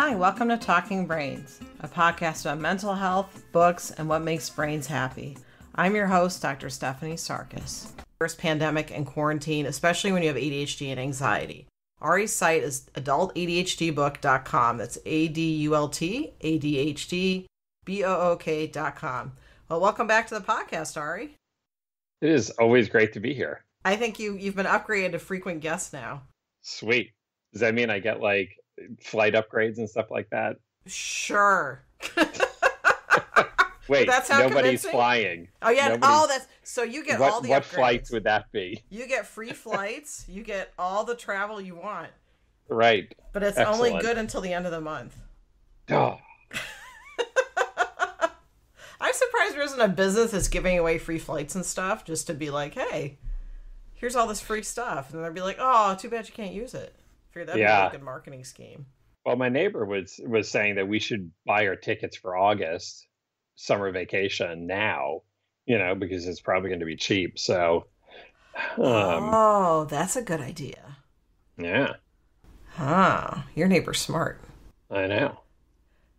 Hi, welcome to Talking Brains, a podcast about mental health, books, and what makes brains happy. I'm your host, Dr. Stephanie Sarkis. First pandemic and quarantine, especially when you have ADHD and anxiety. Ari's site is adultadhdbook.com. That's A D U L T A D H D B O O K.com. Well, welcome back to the podcast, Ari. It is always great to be here. I think you you've been upgraded to frequent guest now. Sweet. Does that mean I get like flight upgrades and stuff like that? Sure. Wait, that's how nobody's convincing? flying. Oh yeah. Nobody's... Oh, that's so you get what, all the. What upgrades. flights would that be? You get free flights. you get all the travel you want. Right. But it's Excellent. only good until the end of the month. Oh. I'm surprised there isn't a business that's giving away free flights and stuff just to be like, hey, here's all this free stuff, and they'd be like, oh, too bad you can't use it. That'd yeah. be a good marketing scheme. Well, my neighbor was was saying that we should buy our tickets for August summer vacation now, you know, because it's probably going to be cheap. So, um, oh, that's a good idea. Yeah. Huh. Your neighbor's smart. I know.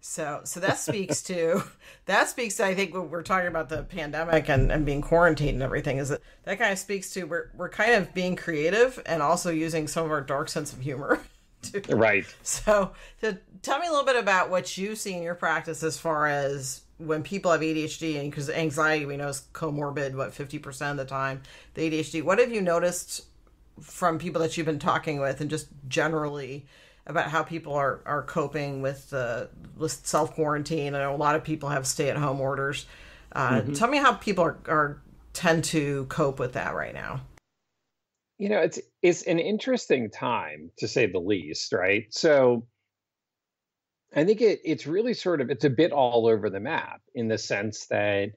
So, so that speaks to that speaks to I think when we're talking about the pandemic and, and being quarantined and everything is that that kind of speaks to we're we're kind of being creative and also using some of our dark sense of humor. To, right. So, to tell me a little bit about what you see in your practice as far as when people have ADHD and because anxiety we know is comorbid what 50% of the time the ADHD what have you noticed from people that you've been talking with and just generally about how people are, are coping with the with self quarantine. I know a lot of people have stay at home orders. Uh, mm-hmm. Tell me how people are, are tend to cope with that right now. You know, it's it's an interesting time to say the least, right? So I think it it's really sort of it's a bit all over the map in the sense that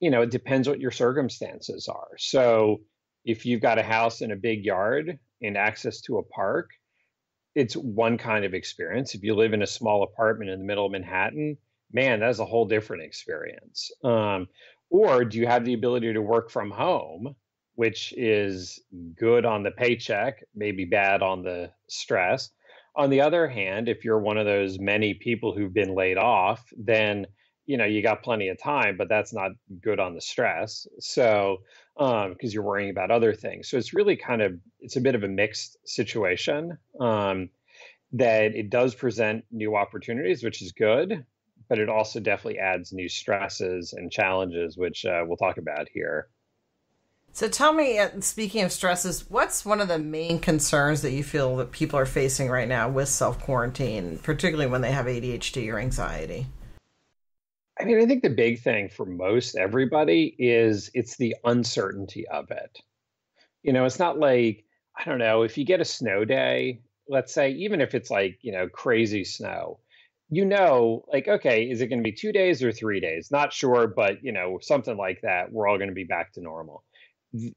you know it depends what your circumstances are. So if you've got a house in a big yard and access to a park, it's one kind of experience. If you live in a small apartment in the middle of Manhattan, man, that's a whole different experience. Um, or do you have the ability to work from home, which is good on the paycheck, maybe bad on the stress? On the other hand, if you're one of those many people who've been laid off, then you know you got plenty of time, but that's not good on the stress. So because um, you're worrying about other things. So it's really kind of it's a bit of a mixed situation. Um, that it does present new opportunities, which is good, but it also definitely adds new stresses and challenges, which uh, we'll talk about here. So tell me, uh, speaking of stresses, what's one of the main concerns that you feel that people are facing right now with self quarantine, particularly when they have ADHD or anxiety? I mean, I think the big thing for most everybody is it's the uncertainty of it. You know, it's not like, I don't know, if you get a snow day, let's say, even if it's like, you know, crazy snow, you know, like, okay, is it going to be two days or three days? Not sure, but, you know, something like that. We're all going to be back to normal.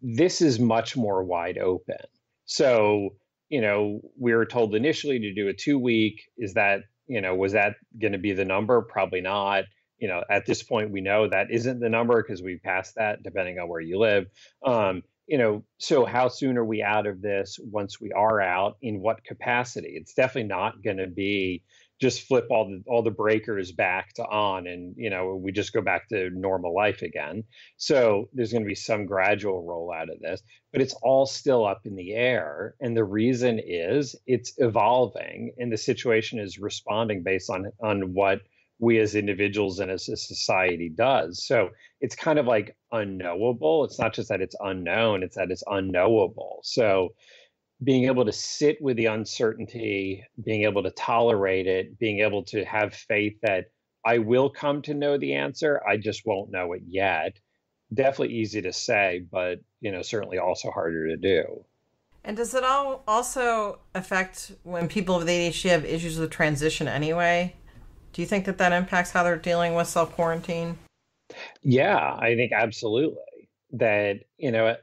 This is much more wide open. So, you know, we were told initially to do a two week. Is that, you know, was that going to be the number? Probably not you know, at this point, we know that isn't the number because we passed that, depending on where you live. Um, you know, so how soon are we out of this once we are out? In what capacity? It's definitely not going to be just flip all the all the breakers back to on and you know we just go back to normal life again so there's going to be some gradual rollout of this but it's all still up in the air and the reason is it's evolving and the situation is responding based on on what we as individuals and as a society does. So it's kind of like unknowable. It's not just that it's unknown, it's that it's unknowable. So being able to sit with the uncertainty, being able to tolerate it, being able to have faith that I will come to know the answer, I just won't know it yet. Definitely easy to say, but you know, certainly also harder to do. And does it all also affect when people with ADHD have issues with transition anyway? Do you think that that impacts how they're dealing with self quarantine? Yeah, I think absolutely. That you know,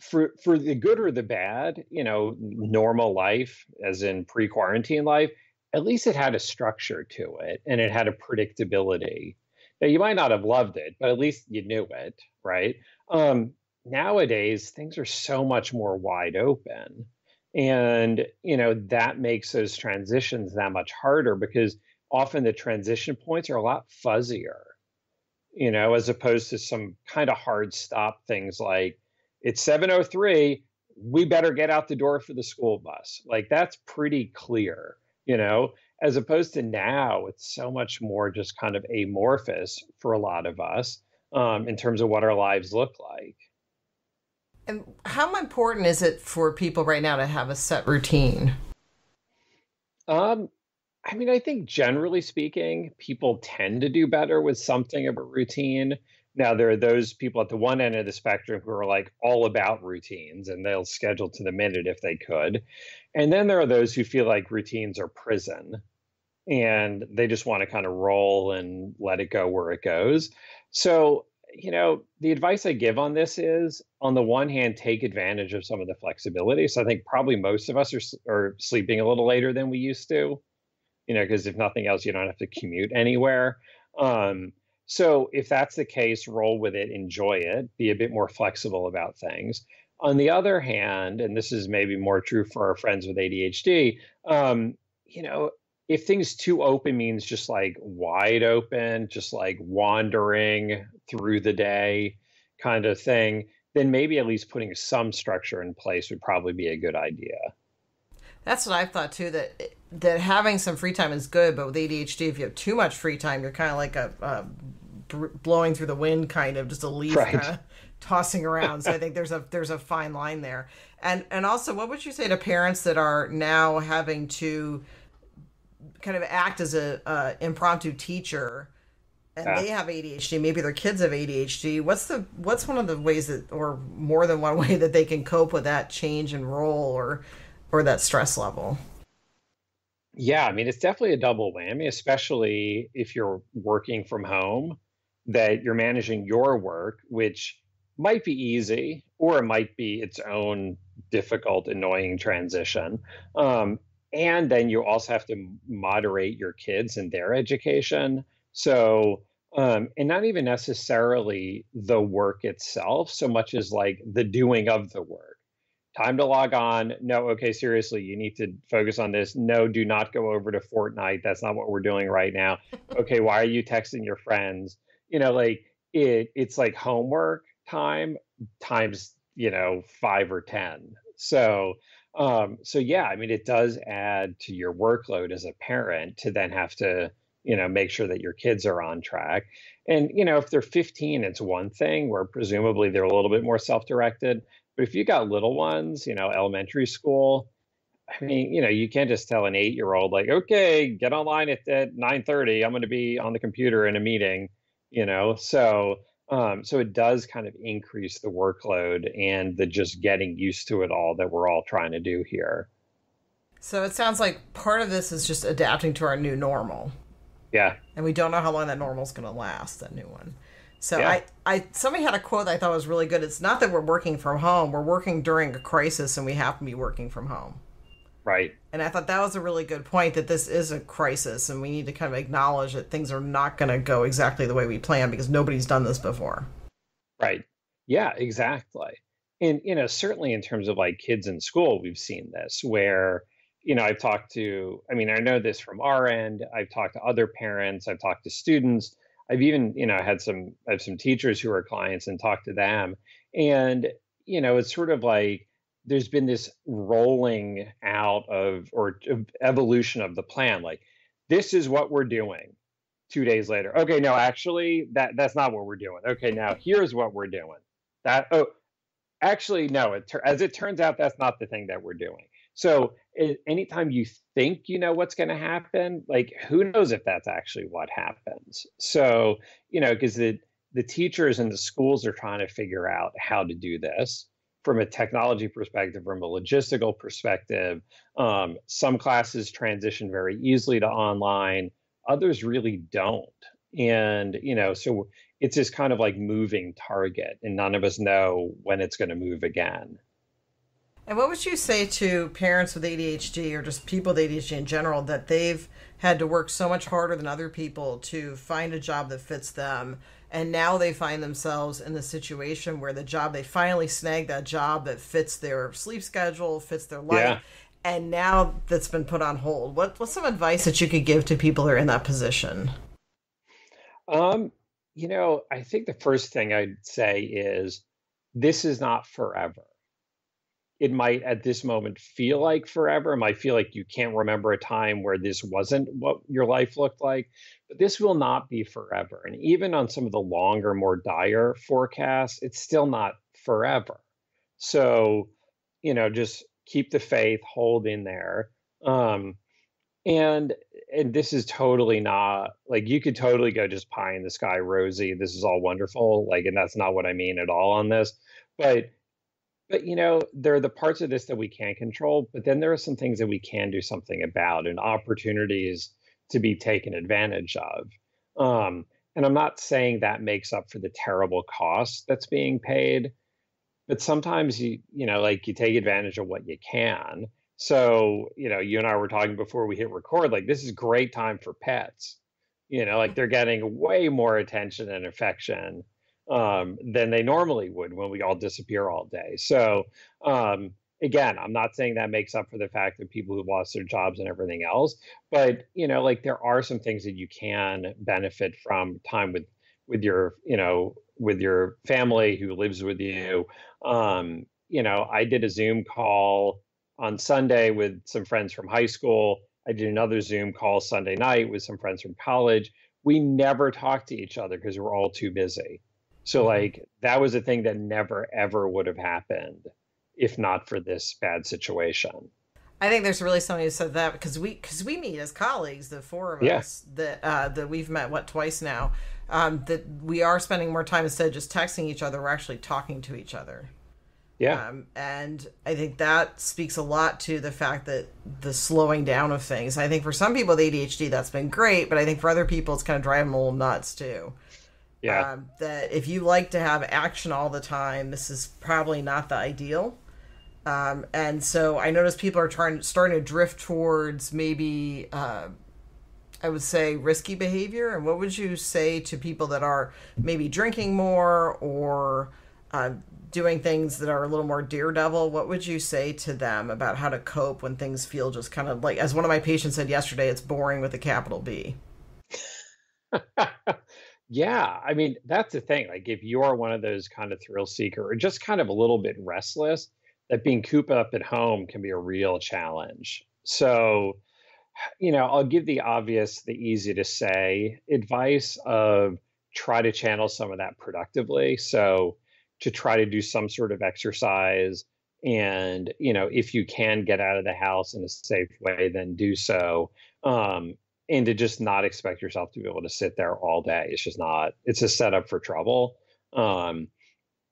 for for the good or the bad, you know, normal life, as in pre quarantine life, at least it had a structure to it and it had a predictability. Now, you might not have loved it, but at least you knew it, right? Um, nowadays, things are so much more wide open And, you know, that makes those transitions that much harder because often the transition points are a lot fuzzier, you know, as opposed to some kind of hard stop things like it's 703, we better get out the door for the school bus. Like that's pretty clear, you know, as opposed to now, it's so much more just kind of amorphous for a lot of us um, in terms of what our lives look like. And how important is it for people right now to have a set routine? Um, I mean, I think generally speaking, people tend to do better with something of a routine. Now, there are those people at the one end of the spectrum who are like all about routines and they'll schedule to the minute if they could. And then there are those who feel like routines are prison and they just want to kind of roll and let it go where it goes. So you know, the advice I give on this is on the one hand, take advantage of some of the flexibility. So I think probably most of us are, are sleeping a little later than we used to, you know, because if nothing else, you don't have to commute anywhere. Um, so if that's the case, roll with it, enjoy it, be a bit more flexible about things. On the other hand, and this is maybe more true for our friends with ADHD, um, you know, if things too open means just like wide open, just like wandering through the day kind of thing, then maybe at least putting some structure in place would probably be a good idea. That's what I've thought too. That that having some free time is good, but with ADHD, if you have too much free time, you're kind of like a, a blowing through the wind, kind of just a leaf right. kind of tossing around. so I think there's a there's a fine line there. And and also, what would you say to parents that are now having to kind of act as a uh, impromptu teacher and they have ADHD, maybe their kids have ADHD. What's the what's one of the ways that or more than one way that they can cope with that change in role or or that stress level? Yeah, I mean it's definitely a double whammy, especially if you're working from home that you're managing your work, which might be easy or it might be its own difficult, annoying transition. Um, and then you also have to moderate your kids and their education so um, and not even necessarily the work itself so much as like the doing of the work time to log on. No okay seriously you need to focus on this. No do not go over to fortnite. That's not what we're doing right now. Okay why are you texting your friends? You know like it it's like homework time times you know five or ten. So um, so yeah, I mean, it does add to your workload as a parent to then have to, you know, make sure that your kids are on track. And you know, if they're 15, it's one thing where presumably they're a little bit more self-directed. But if you got little ones, you know, elementary school, I mean, you know, you can't just tell an eight-year-old like, okay, get online at, at 9:30. I'm going to be on the computer in a meeting. You know, so um, so it does kind of increase the workload and the just getting used to it all that we're all trying to do here. So it sounds like part of this is just adapting to our new normal. Yeah. And we don't know how long that normal is going to last, that new one. So yeah. I, I, somebody had a quote I thought was really good. It's not that we're working from home; we're working during a crisis, and we have to be working from home. Right. And I thought that was a really good point that this is a crisis and we need to kind of acknowledge that things are not going to go exactly the way we plan because nobody's done this before. Right. Yeah, exactly. And, you know, certainly in terms of like kids in school, we've seen this where, you know, I've talked to, I mean, I know this from our end. I've talked to other parents, I've talked to students. I've even, you know, had some, I have some teachers who are clients and talked to them. And, you know, it's sort of like, there's been this rolling out of or evolution of the plan like this is what we're doing two days later. Okay no actually that that's not what we're doing. Okay now here's what we're doing. That oh actually no it as it turns out that's not the thing that we're doing. So anytime you think you know what's going to happen like who knows if that's actually what happens so you know because the the teachers and the schools are trying to figure out how to do this from a technology perspective, from a logistical perspective. Um, some classes transition very easily to online, others really don't. And, you know, so it's this kind of like moving target, and none of us know when it's going to move again. And what would you say to parents with ADHD or just people with ADHD in general that they've had to work so much harder than other people to find a job that fits them and now they find themselves in the situation where the job they finally snag that job that fits their sleep schedule, fits their life. Yeah. And now that's been put on hold. What what's some advice that you could give to people who are in that position? Um, you know, I think the first thing I'd say is this is not forever. It might at this moment feel like forever. It might feel like you can't remember a time where this wasn't what your life looked like, but this will not be forever. And even on some of the longer, more dire forecasts, it's still not forever. So, you know, just keep the faith, hold in there. Um, and and this is totally not like you could totally go just pie in the sky rosy this is all wonderful like and that's not what i mean at all on this but but you know there are the parts of this that we can't control but then there are some things that we can do something about and opportunities to be taken advantage of. Um, and i'm not saying that makes up for the terrible cost that's being paid but sometimes you you know like you take advantage of what you can. So, you know, you and I were talking before we hit record, like this is great time for pets. You know, like they're getting way more attention and affection um, than they normally would when we all disappear all day. So, um, again, I'm not saying that makes up for the fact that people who lost their jobs and everything else, but you know, like there are some things that you can benefit from time with with your, you know, with your family who lives with you. Um, you know, I did a Zoom call on Sunday with some friends from high school. I did another Zoom call Sunday night with some friends from college. We never talked to each other because we're all too busy. So, like, that was a thing that never, ever would have happened if not for this bad situation. I think there's really somebody who said that because we because we meet as colleagues, the four of yeah. us that uh, that we've met what twice now. Um, that we are spending more time instead of just texting each other, we're actually talking to each other. Yeah. Um, and I think that speaks a lot to the fact that the slowing down of things. I think for some people with ADHD, that's been great, but I think for other people, it's kind of driving them a little nuts too. Yeah. Um, that if you like to have action all the time, this is probably not the ideal. Um, and so I notice people are trying, starting to drift towards maybe, uh, I would say, risky behavior. And what would you say to people that are maybe drinking more or uh, doing things that are a little more daredevil, what would you say to them about how to cope when things feel just kind of like, as one of my patients said yesterday, it's boring with a capital B? yeah, I mean, that's the thing. Like, if you're one of those kind of thrill seeker or just kind of a little bit restless, that being cooped up at home can be a real challenge. So, you know, I'll give the obvious, the easy to say advice of try to channel some of that productively. So, to try to do some sort of exercise and you know if you can get out of the house in a safe way then do so um, and to just not expect yourself to be able to sit there all day. It's just not it's a setup for trouble. Um,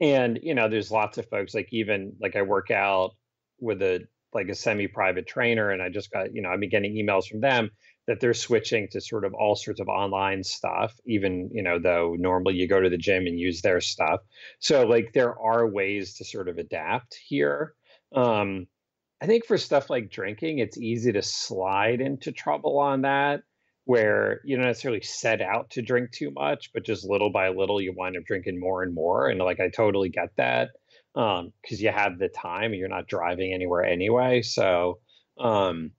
and you know there's lots of folks like even like i work out with a like a semi-private trainer and i just got you know i've been getting emails from them that they're switching to sort of all sorts of online stuff even you know though normally you go to the gym and use their stuff. So like there are ways to sort of adapt here. Um i think for stuff like drinking it's easy to slide into trouble on that where you don't necessarily set out to drink too much but just little by little you wind up drinking more and more and like i totally get that um because you have the time and you're not driving anywhere anyway so um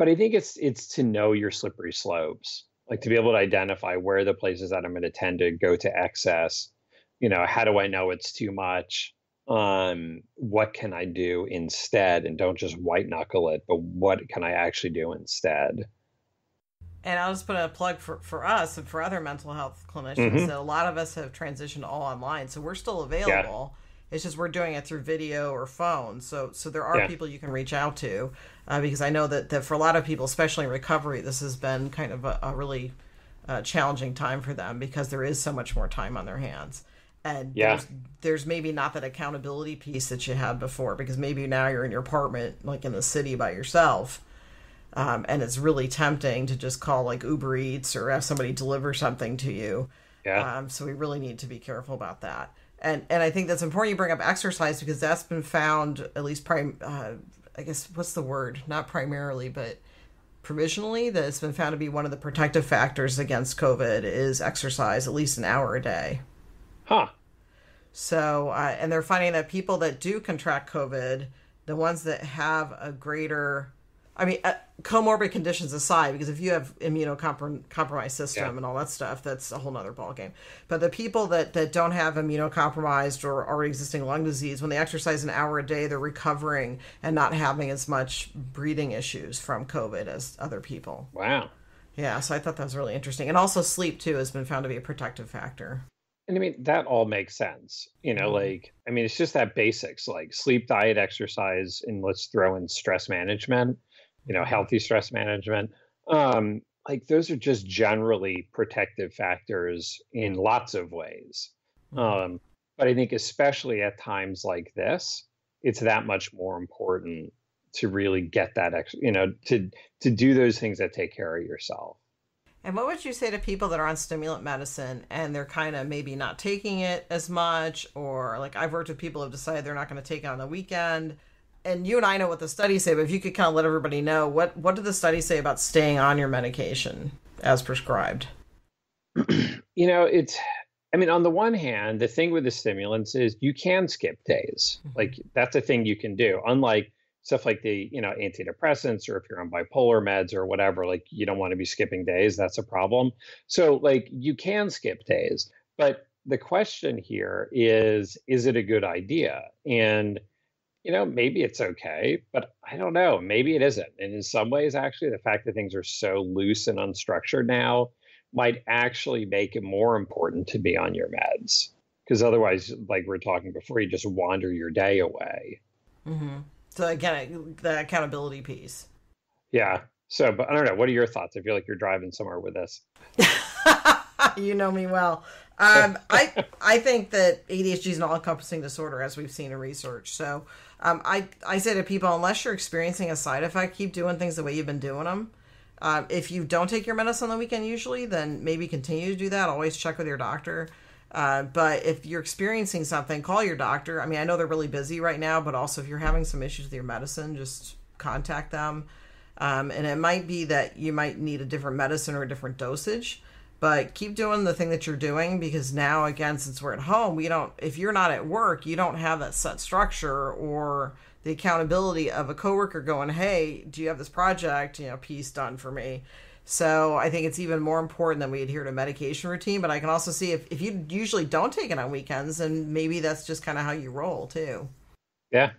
but I think it's it's to know your slippery slopes, like to be able to identify where the places that I'm going to tend to go to excess. You know, how do I know it's too much? Um, what can I do instead? And don't just white knuckle it, but what can I actually do instead? And I'll just put a plug for, for us and for other mental health clinicians mm-hmm. that a lot of us have transitioned all online. So we're still available. Yeah. It's just we're doing it through video or phone. So so there are yeah. people you can reach out to uh, because I know that, that for a lot of people, especially in recovery, this has been kind of a, a really uh, challenging time for them because there is so much more time on their hands. And yeah. there's, there's maybe not that accountability piece that you had before because maybe now you're in your apartment, like in the city by yourself. Um, and it's really tempting to just call like Uber Eats or have somebody deliver something to you. Yeah. Um, so we really need to be careful about that. And and I think that's important you bring up exercise because that's been found at least prime uh, I guess what's the word? Not primarily, but provisionally that it's been found to be one of the protective factors against COVID is exercise at least an hour a day. Huh. So, uh, and they're finding that people that do contract COVID, the ones that have a greater I mean, uh, comorbid conditions aside, because if you have immunocompromised system yeah. and all that stuff, that's a whole nother ballgame. But the people that, that don't have immunocompromised or already existing lung disease, when they exercise an hour a day, they're recovering and not having as much breathing issues from COVID as other people. Wow. Yeah, so I thought that was really interesting. And also, sleep, too, has been found to be a protective factor. And I mean, that all makes sense. You know, mm-hmm. like, I mean, it's just that basics like sleep, diet, exercise, and let's throw in stress management you know, healthy stress management. Um, like those are just generally protective factors in lots of ways. Mm-hmm. Um, but I think especially at times like this, it's that much more important to really get that ex- you know to to do those things that take care of yourself. And what would you say to people that are on stimulant medicine and they're kind of maybe not taking it as much, or like I've worked with people who have decided they're not going to take it on the weekend? and you and I know what the studies say, but if you could kind of let everybody know what what do the studies say about staying on your medication as prescribed? you know, it's I mean, on the one hand, the thing with the stimulants is you can skip days. Mm-hmm. Like that's a thing you can do. Unlike stuff like the, you know, antidepressants or if you're on bipolar meds or whatever, like you don't want to be skipping days, that's a problem. So like you can skip days, but the question here is is it a good idea? And you know, maybe it's okay, but I don't know. Maybe it isn't. And in some ways, actually, the fact that things are so loose and unstructured now might actually make it more important to be on your meds. Because otherwise, like we are talking before, you just wander your day away. Mm-hmm. So, again, the accountability piece. Yeah. So, but I don't know. What are your thoughts? I feel like you're driving somewhere with this. you know me well. Um, I I think that ADHD is an all-encompassing disorder, as we've seen in research. So um, I I say to people, unless you're experiencing a side effect, keep doing things the way you've been doing them. Um, if you don't take your medicine on the weekend usually, then maybe continue to do that. Always check with your doctor. Uh, but if you're experiencing something, call your doctor. I mean, I know they're really busy right now, but also if you're having some issues with your medicine, just contact them. Um, and it might be that you might need a different medicine or a different dosage but keep doing the thing that you're doing because now again since we're at home we don't if you're not at work you don't have that set structure or the accountability of a coworker going hey do you have this project you know piece done for me so i think it's even more important that we adhere to medication routine but i can also see if, if you usually don't take it on weekends and maybe that's just kind of how you roll too. Yeah.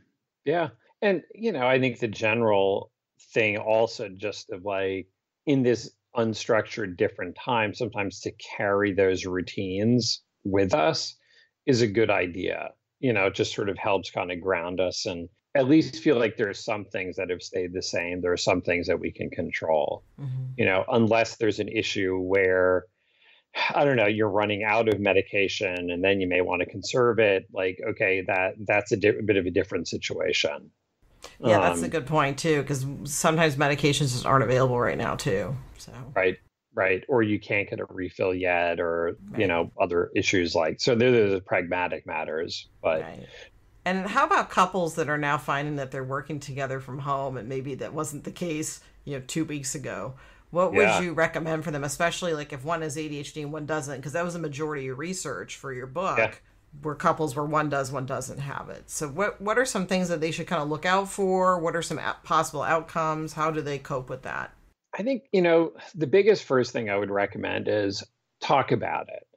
Yeah. And you know i think the general thing also just of like in this unstructured different time, sometimes to carry those routines with us is a good idea. You know, it just sort of helps kind of ground us and at least feel like there are some things that have stayed the same. There are some things that we can control. Mm-hmm. You know, unless there's an issue where I don't know, you're running out of medication and then you may want to conserve it. Like, okay, that that's a di- bit of a different situation. Yeah, um, that's a um, good point too, because sometimes medications just aren't available right now too. So right, right, or you can't get a refill yet, or right. you know other issues like so. They're the pragmatic matters, but. Right. And how about couples that are now finding that they're working together from home, and maybe that wasn't the case, you know, two weeks ago? What would you recommend for them, especially like if one has ADHD and one doesn't? Because that was a majority of your research for your book. Yeah were couples where one does one doesn't have it so what what are some things that they should kind of look out for what are some possible outcomes how do they cope with that i think you know the biggest first thing i would recommend is talk about it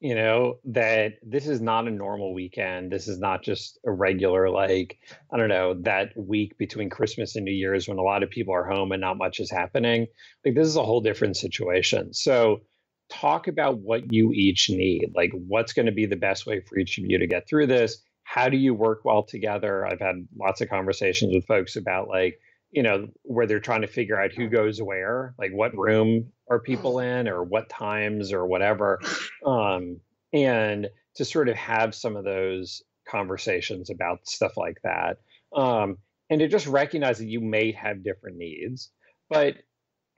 you know that this is not a normal weekend this is not just a regular like i don't know that week between christmas and new year's when a lot of people are home and not much is happening like this is a whole different situation so talk about what you each need. Like, what's going to be the best way for each of you to get through this? How do you work well together? I've had lots of conversations with folks about, like, you know, where they're trying to figure out who goes where, like what room are people in or what times or whatever. Um, and to sort of have some of those conversations about stuff like that. Um, and to just recognize that you may have different needs. But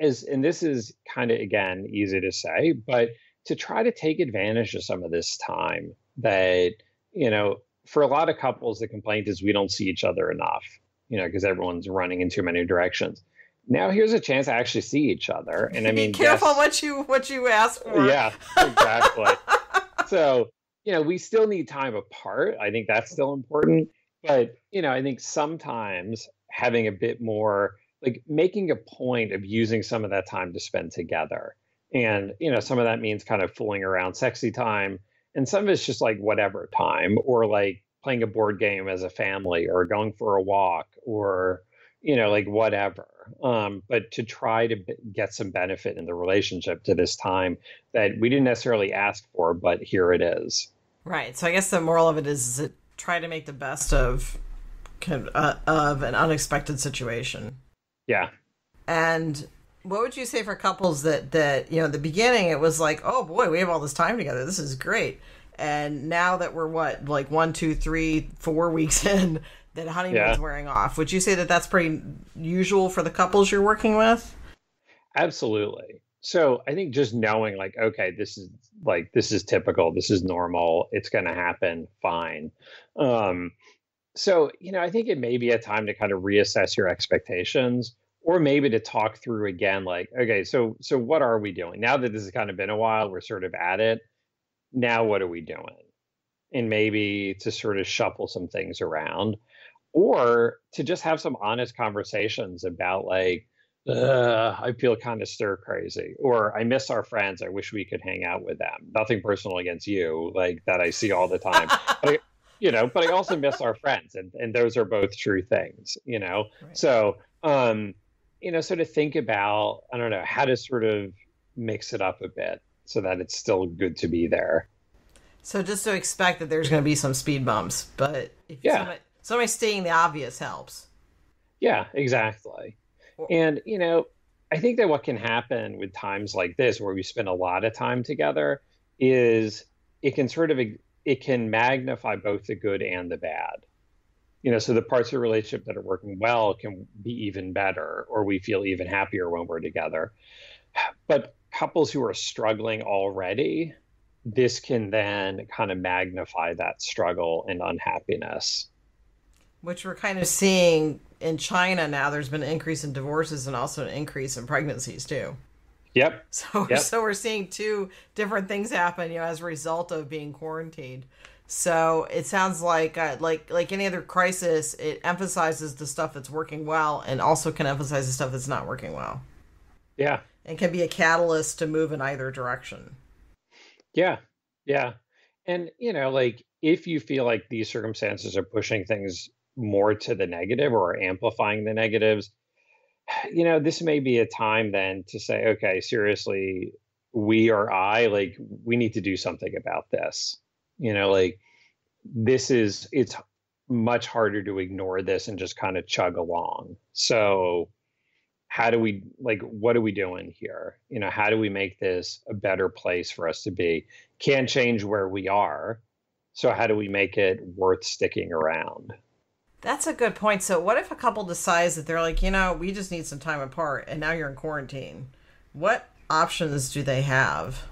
as and this is kind of again easy to say, but to try to take advantage of some of this time that, you know, for a lot of couples, the complaint is we don't see each other enough, you know, because everyone's running in too many directions. Now here's a chance to actually see each other. And I mean, be careful yes, what you what you ask for. yeah, exactly. so you know, we still need time apart. I think that's still important. But you know, I think sometimes having a bit more like making a point of using some of that time to spend together. And, you know, some of that means kind of fooling around sexy time. And some of it's just like whatever time or like playing a board game as a family or going for a walk or, you know, like whatever. Um, but to try to b- get some benefit in the relationship to this time that we didn't necessarily ask for, but here it is. Right. So I guess the moral of it is, is it try to make the best of uh, of an unexpected situation. Yeah. And what would you say for couples that that you know, the beginning it was like, oh boy, we have all this time together. This is great. And now that we're what, like one, two, three, four weeks in, that honeymoon's yeah. wearing off. Would you say that that's pretty usual for the couples you're working with? Absolutely. So I think just knowing, like, okay, this is like this is typical. This is normal. It's going to happen. Fine. Um, so, you know, I think it may be a time to kind of reassess your expectations or maybe to talk through again like okay so so what are we doing now that this has kind of been a while we're sort of at it now what are we doing and maybe to sort of shuffle some things around or to just have some honest conversations about like i feel kind of stir crazy or i miss our friends i wish we could hang out with them nothing personal against you like that i see all the time but you know, but I also miss our friends, and and those are both true things, you know. Right. So, um, you know, sort of think about I don't know how to sort of mix it up a bit so that it's still good to be there. So just to expect that there's going to be some speed bumps, but if yeah, somebody, somebody stating the obvious helps. Yeah, exactly. And you know, I think that what can happen with times like this, where we spend a lot of time together, is it can sort of it can magnify both the good and the bad. You know, so the parts of the relationship that are working well can be even better, or we feel even happier when we're together. But couples who are struggling already, this can then kind of magnify that struggle and unhappiness. Which we're kind of seeing in China now. There's been an increase in divorces and also an increase in pregnancies too. Yep. So yep. so we're seeing two different things happen, you know, as a result of being quarantined. So it sounds like uh, like like any other crisis, it emphasizes the stuff that's working well, and also can emphasize the stuff that's not working well. Yeah. And can be a catalyst to move in either direction. Yeah. Yeah. And you know, like if you feel like these circumstances are pushing things more to the negative or amplifying the negatives, you know, this may be a time then to say, okay, seriously, we or I, like, we need to do something about this. You know, like, this is, it's much harder to ignore this and just kind of chug along. So, how do we, like, what are we doing here? You know, how do we make this a better place for us to be? Can't change where we are. So, how do we make it worth sticking around? That's a good point. So, what if a couple decides that they're like, you know, we just need some time apart, and now you're in quarantine? What options do they have?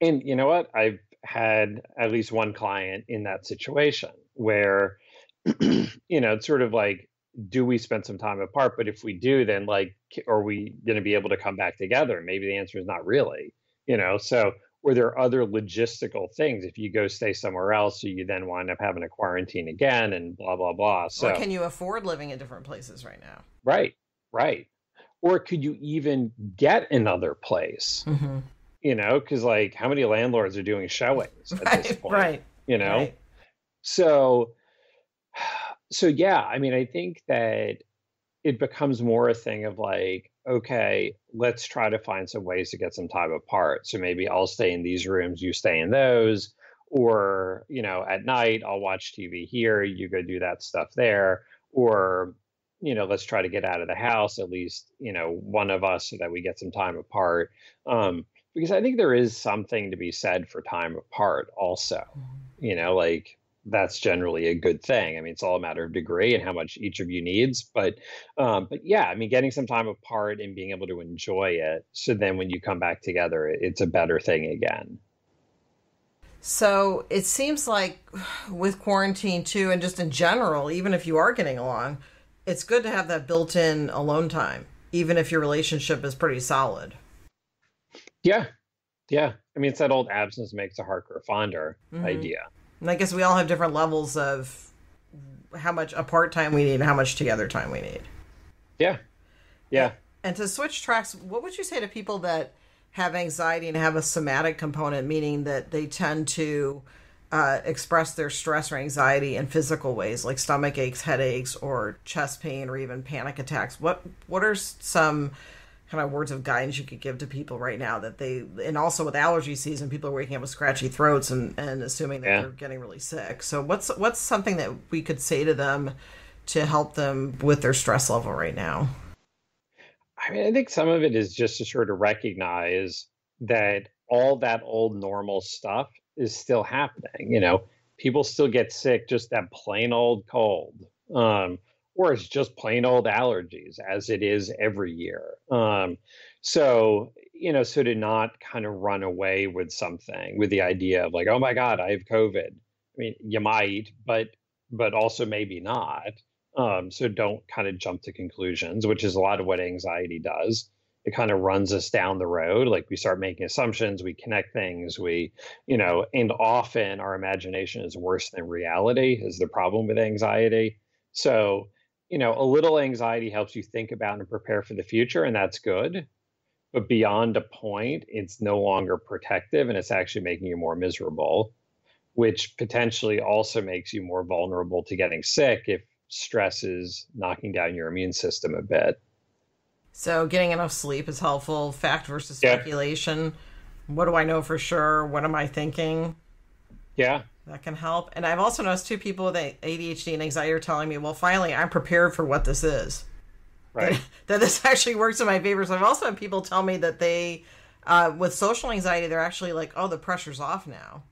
And you know what? I've had at least one client in that situation where, you know, it's sort of like, do we spend some time apart? But if we do, then like, are we going to be able to come back together? Maybe the answer is not really, you know. So or there are other logistical things. If you go stay somewhere else, you then wind up having to quarantine again and blah blah blah. So or can you afford living in different places right now? Right, right. Or could you even get another place? Mm-hmm. You know, because like how many landlords are doing showings at right, this point? Right. You know, right. so so yeah. I mean, I think that it becomes more a thing of like okay, let's try to find some ways to get some time apart. So maybe I'll stay in these rooms, you stay in those, or you know, at night I'll watch TV here, you go do that stuff there, or you know, let's try to get out of the house at least, you know, one of us so that we get some time apart. Um, because I think there is something to be said for time apart also. Mm-hmm. You know, like that's generally a good thing. I mean, it's all a matter of degree and how much each of you needs. But, um, but yeah, I mean, getting some time apart and being able to enjoy it. So then when you come back together, it's a better thing again. So it seems like with quarantine too, and just in general, even if you are getting along, it's good to have that built-in alone time, even if your relationship is pretty solid. Yeah, yeah. I mean, it's that old absence makes a heart grow fonder mm-hmm. idea. And I guess we all have different levels of how much apart time we need and how much together time we need. Yeah, yeah. And to switch tracks, what would you say to people that have anxiety and have a somatic component, meaning that they tend to uh, express their stress or anxiety in physical ways, like stomach aches, headaches, or chest pain, or even panic attacks. What what are some kind of words of guidance you could give to people right now that they, and also with allergy season, people are waking up with scratchy throats and, and assuming that yeah. they're getting really sick. So what's what's something that we could say to them to help them with their stress level right now? I mean, I think some of it is just to sort of recognize that all that old normal stuff is still happening. You know, people still get sick just that plain old cold, um, or it's just plain old allergies, as it is every year. Um, so, you know, so to not kind of run away with something with the idea of like, oh my God, I have COVID. I mean, you might, but but also maybe not. Um, so don't kind of jump to conclusions, which is a lot of what anxiety does. It kind of runs us down the road. Like we start making assumptions, we connect things, we, you know, and often our imagination is worse than reality, is the problem with anxiety. So, you know, a little anxiety helps you think about and prepare for the future, and that's good. But beyond a point, it's no longer protective and it's actually making you more miserable, which potentially also makes you more vulnerable to getting sick if stress is knocking down your immune system a bit. So, getting enough sleep is helpful. Fact versus speculation. Yeah. What do I know for sure? What am I thinking? Yeah. That can help. And I've also noticed two people with ADHD and anxiety are telling me, well, finally, I'm prepared for what this is. Right. That, that this actually works in my favor. So, I've also had people tell me that they, uh, with social anxiety, they're actually like, oh, the pressure's off now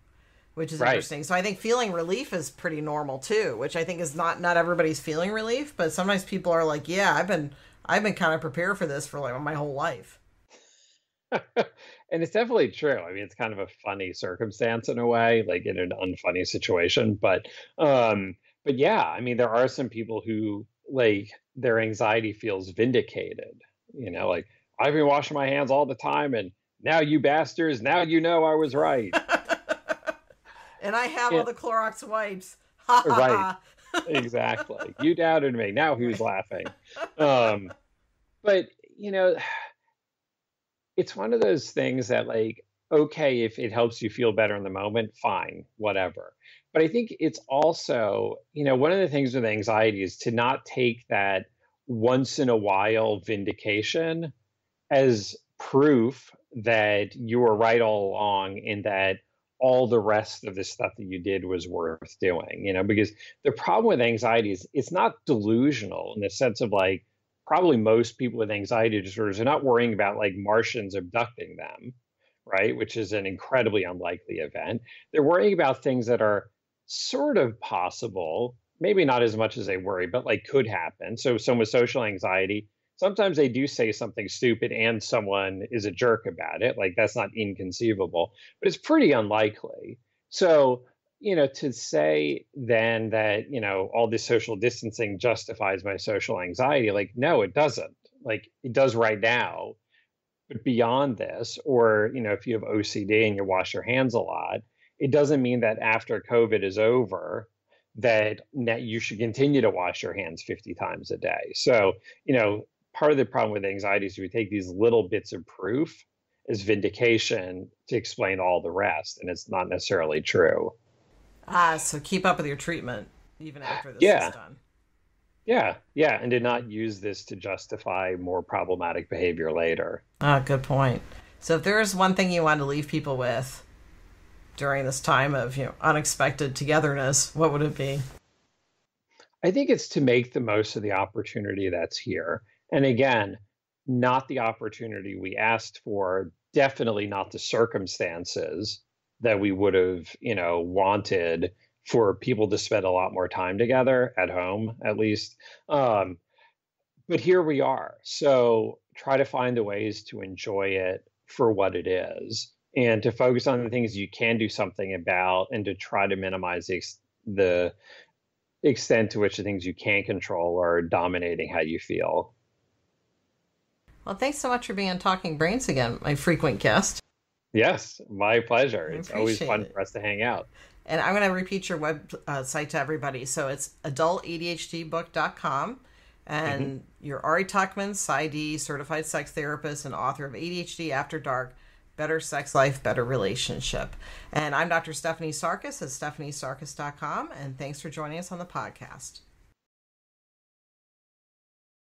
which is right. interesting. So I think feeling relief is pretty normal too, which I think is not not everybody's feeling relief, but sometimes people are like, "Yeah, I've been I've been kind of prepared for this for like my whole life." and it's definitely true. I mean, it's kind of a funny circumstance in a way, like in an unfunny situation, but um but yeah, I mean, there are some people who like their anxiety feels vindicated, you know, like I've been washing my hands all the time and now you bastards, now you know I was right and I have all the Clorox wipes. right. exactly. You doubted me. Now who's laughing? Um, but you know, it's one of those things that like, okay, if it helps you feel better in the moment, fine, whatever. But I think it's also, you know, one of the things with anxiety is to not take that once in a while vindication as proof that you were right all along in that all the rest of the stuff that you did was worth doing you know because the problem with anxiety is it's not delusional in the sense of like probably most people with anxiety disorders are not worrying about like martians abducting them right which is an incredibly unlikely event they're worrying about things that are sort of possible maybe not as much as they worry but like could happen so someone with social anxiety sometimes they do say something stupid and someone is a jerk about it. Like that's not inconceivable, but it's pretty unlikely. So, you know, to say then that, you know, all this social distancing justifies my social anxiety, like, no, it doesn't. Like it does right now. But beyond this, or, you know, if you have OCD and you wash your hands a lot, it doesn't mean that after COVID is over, that you should continue to wash your hands 50 times a day. So, you know, part of the problem with anxiety is we take these little bits of proof as vindication to explain all the rest, and it's not necessarily true. Ah, so keep up with your treatment even after this yeah. is done. Yeah, yeah, and did not use this to justify more problematic behavior later. Ah, good point. So if there is one thing you want to leave people with during this time of you know unexpected togetherness, what would it be? I think it's to make the most of the opportunity that's here and again, not the opportunity we asked for, definitely not the circumstances that we would have, you know, wanted for people to spend a lot more time together at home, at least. Um, but here we are. So try to find the ways to enjoy it for what it is and to focus on the things you can do something about and to try to minimize the, the extent to which the things you can't control are dominating how you feel. Well, thanks so much for being on Talking Brains again, my frequent guest. Yes, my pleasure. It's always fun it. for us to hang out. And I'm going to repeat your website uh, to everybody. So it's adultadhdbook.com. And mm-hmm. you're Ari Tuckman, PsyD, certified sex therapist, and author of ADHD After Dark Better Sex Life, Better Relationship. And I'm Dr. Stephanie Sarkis at stephaniesarkis.com. And thanks for joining us on the podcast.